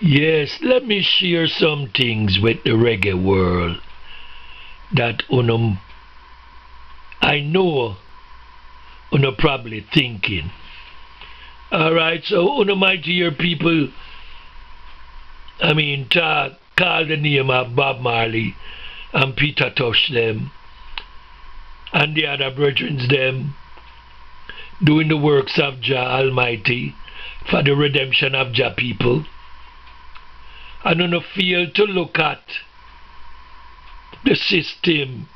Yes, let me share some things with the reggae world that unum I know unum probably thinking. Alright, so unum might hear people I mean talk call the name of Bob Marley and Peter Tosh them and the other brethren them doing the works of Jah Almighty for the redemption of Jah people. And on a fail to look at the system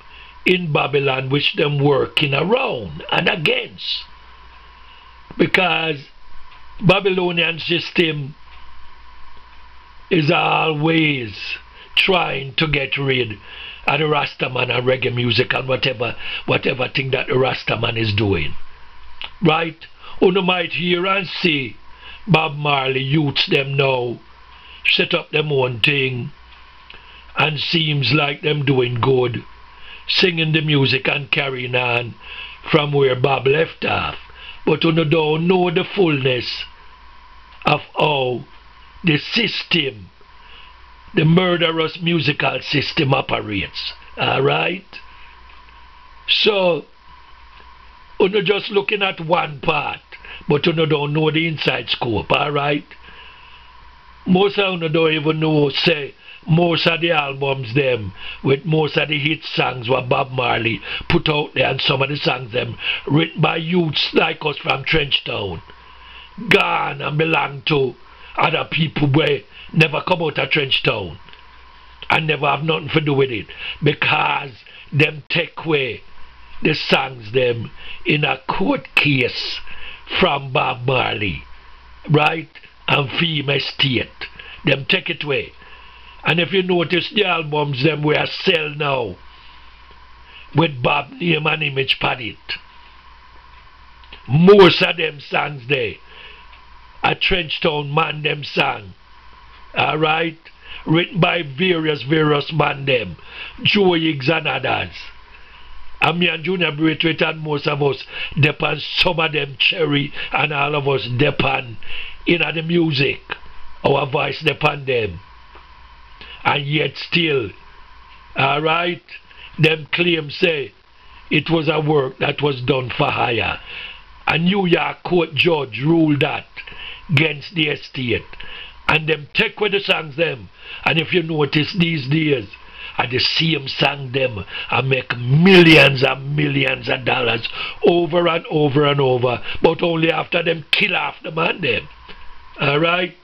in Babylon which them working around and against. Because Babylonian system is always trying to get rid of the Rastaman and reggae music and whatever whatever thing that the Rastaman is doing. Right? Una might hear and see Bob Marley youths them now set up them own thing and seems like them doing good singing the music and carrying on from where Bob left off. But you don't know the fullness of how the system, the murderous musical system operates. Alright? So, you're just looking at one part, but you don't know the inside scope, alright? Most of you don't even know, say, most of the albums them with most of the hit songs what Bob Marley put out there and some of the songs them written by youths like us from Trenchtown. Gone and belong to other people where never come out of Trenchtown and never have nothing to do with it because them take away the songs them in a court case from Bob Marley. Right and Fame Estate them take it away and if you notice the albums them we are sell now with Bob name and image pad it. Most of them songs there a Trenchtown man them song. Alright? Written by various various man them. Joe Higgs and others. And me and Junior Braithwaite and most of us depend some of them cherry and all of us depend in the music. Our voice depend them and yet still, alright, them claim say it was a work that was done for hire. A New York court judge ruled that against the estate. And them take with the songs them. And if you notice these days, are the same song them and make millions and millions of dollars over and over and over, but only after them kill off the man them. Alright?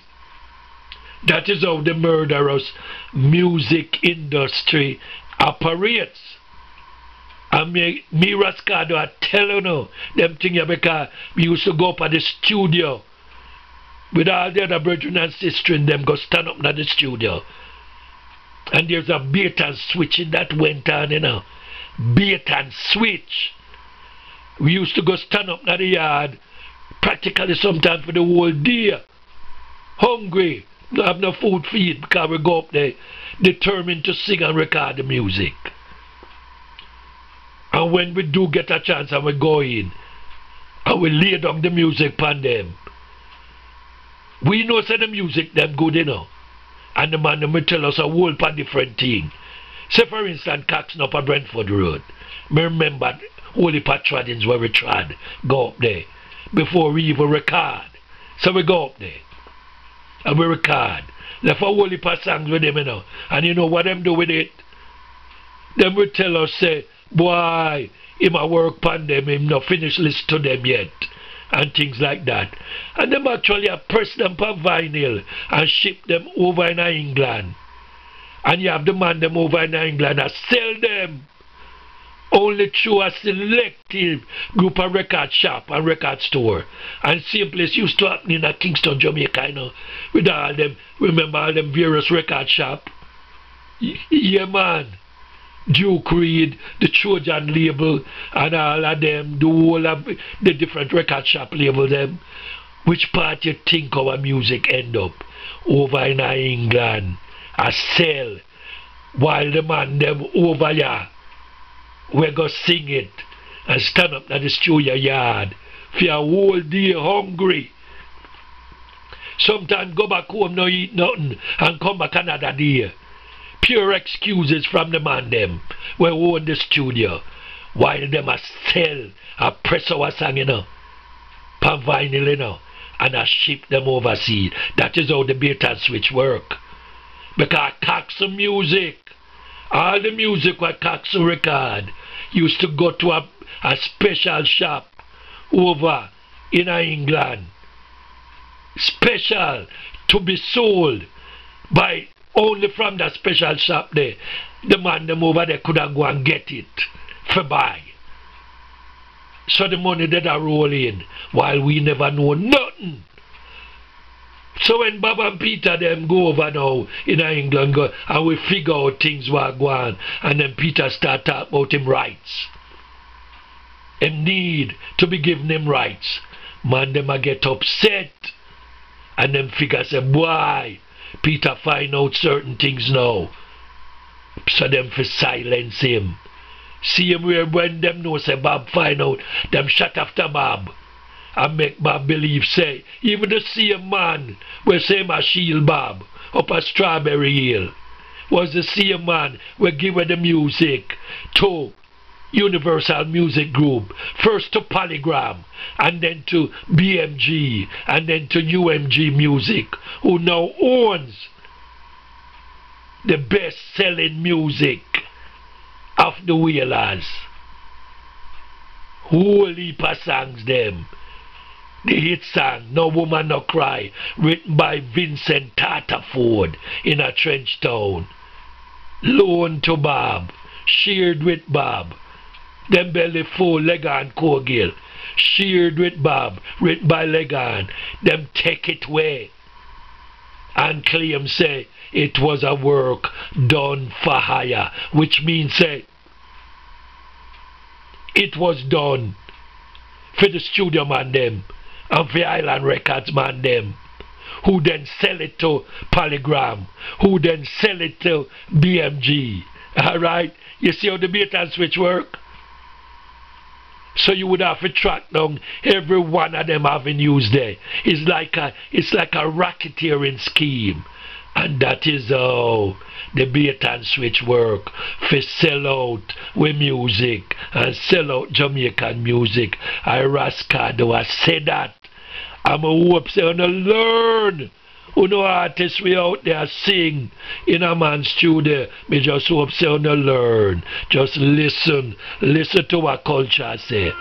That is how the murderous music industry operates. And me, me Ras Cardo, I tell you now, them thing because we used to go up at the studio with all the other brethren and sisters in them go stand up in the studio. And there's a bait and switch in that went on, you know. Bait and switch. We used to go stand up in the yard practically sometimes for the whole day. Hungry don't have no food for eat because we go up there determined to sing and record the music. And when we do get a chance and we go in and we lay down the music upon them, we know say the music them good you know. And the man will tell us a whole pan different thing. Say for instance Coxsone up a Brentford Road. Me remember Holy Patrons where we tried go up there before we even record. So we go up there and we record. Left a whole of songs with them, you know. And you know what them do with it? Them will tell us, say, boy, him a work pan them, him not finish list to them yet. And things like that. And them actually press them on vinyl and ship them over in England. And you have the man them over in England and sell them only through a selective group of record shop and record store. And same place used to happen in Kingston, Jamaica, you know, with all them, remember all them various record shop? Yeah, man. Duke Reid, the Trojan label, and all of them, the whole of the different record shop label them. Which part you think our music end up? Over in England, a sell, while the man them over here we go sing it and stand up at the studio yard for a whole day hungry. Sometimes go back home, no eat nothing, and come back another day. Pure excuses from the man them we own the studio. While them a sell a press our song, you know. Pan vinyl, you know. And a ship them overseas. That is how the and switch work. Because Coxsone music, all the music what Coxsone record, used to go to a, a special shop over in England. Special to be sold by only from that special shop there. The man them over there could have go and get it for buy. So the money that are rolling while we never know nothing. So when Bob and Peter them go over now in England go, and we figure out things were going and then Peter start talk about him rights. Him need to be given him rights. Man them a get upset and them figure say, boy, Peter find out certain things now. So them for silence him. See him where when them know say Bob find out, them shut after Bob. And make Bob believe say, even the same man where same a shield Bob up at Strawberry Hill was the same man where give her the music to Universal Music Group, first to Polygram, and then to BMG, and then to UMG Music, who now owns the best selling music of the Wailers. Whole heap of songs them. The hit song, No Woman No Cry, written by Vincent Tata Ford in a trench town. Loan to Bob, shared with Bob. Them belly full, Legon Cogil. Sheared with Bob, written by Legan. Them take it away. And claim say it was a work done for hire. Which means say it was done for the studio man them and for Island Records man them who then sell it to Polygram, who then sell it to BMG. Alright? You see how the bait and switch work? So you would have to track down every one of them avenues there. It's like a it's like a racketeering scheme. And that is how the bait and switch work for sell out with music and sell out Jamaican music. I Ras Cardo I say that. I'm a hope say to learn who know artists we out there sing in a man's studio. Me just hope say to learn. Just listen. Listen to what culture say.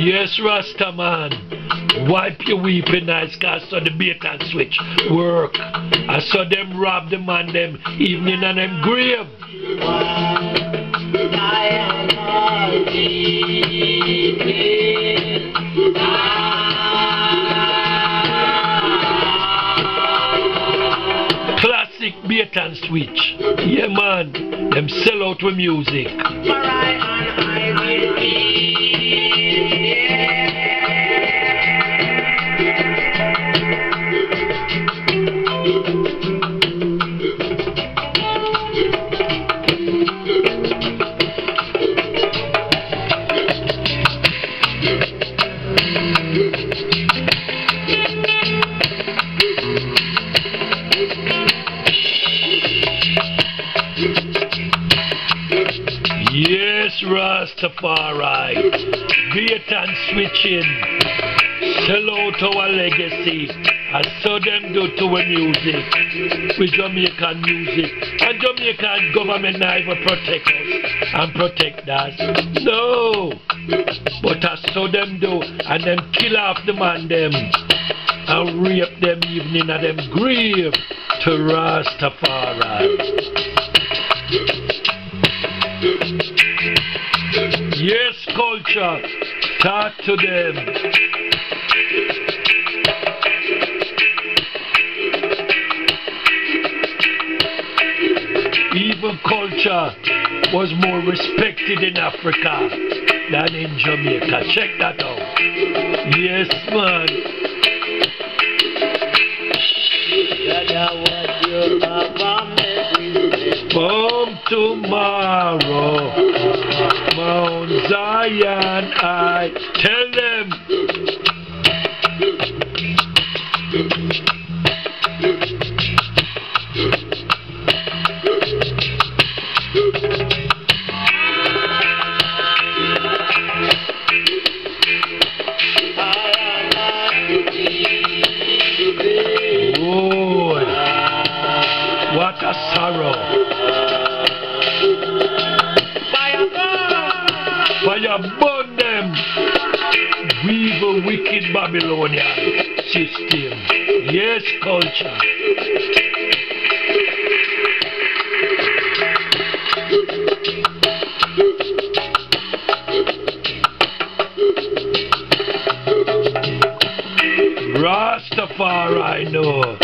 Yes, Rastaman. Wipe your weeping eyes, cast on the bait and switch. Work. I saw them rob the man them evening and them grave. Classic bait and switch. Yeah man. Them sell out with music. Rastafari. Bait and switching. Sell out our legacy. I saw them do to our music. With Jamaican music. And Jamaican government not even protect us and protect us. No. But I saw them do and them kill off the man them. And rape them evening at them grave to Rastafari. Yes, culture. Talk to them. Even culture was more respected in Africa than in Jamaica. Check that out. Yes, man. Zion, I tell them. What a sorrow. Burn them. Weave a wicked Babylonian system. Yes, culture. Rastafari know. Culture.